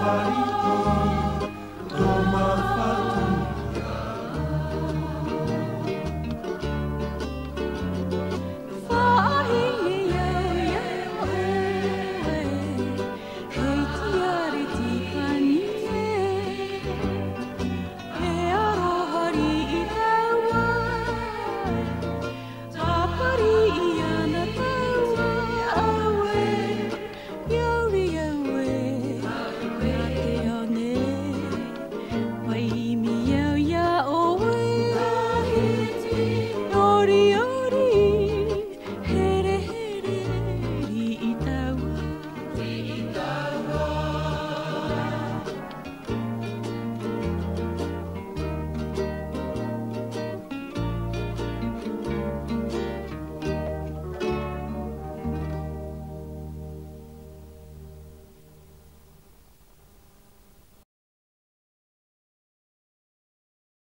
Paris.